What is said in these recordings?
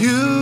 you.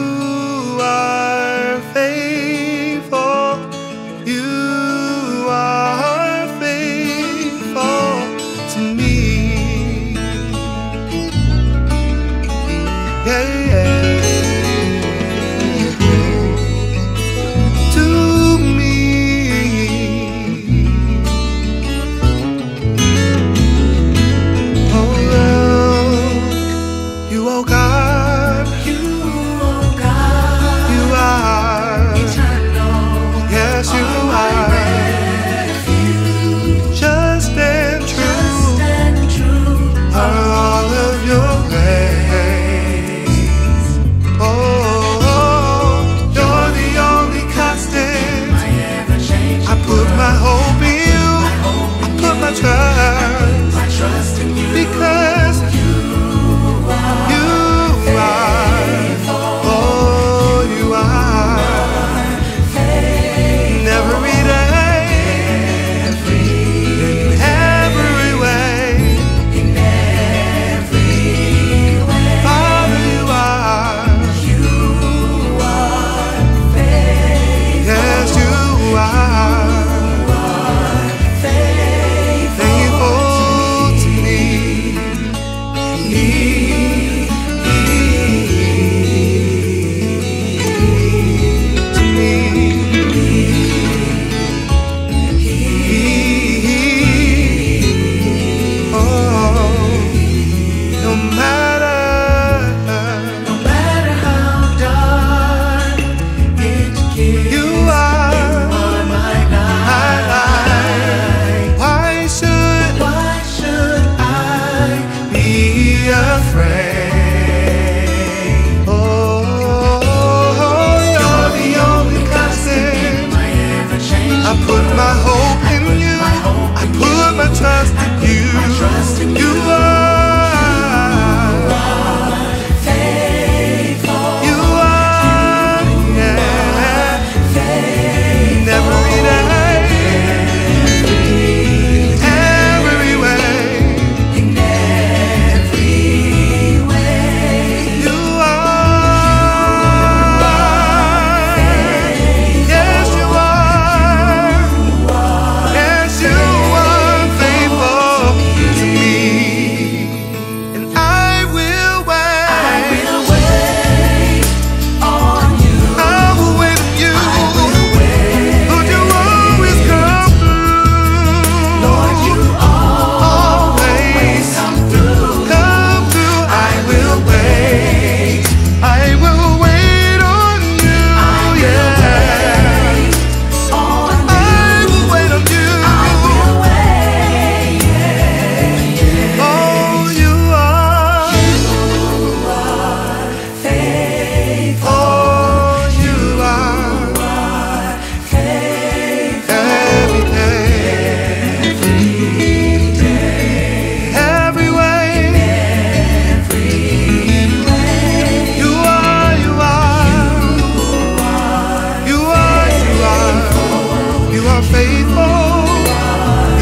Faithful.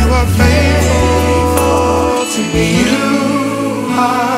You are faithful to me. You are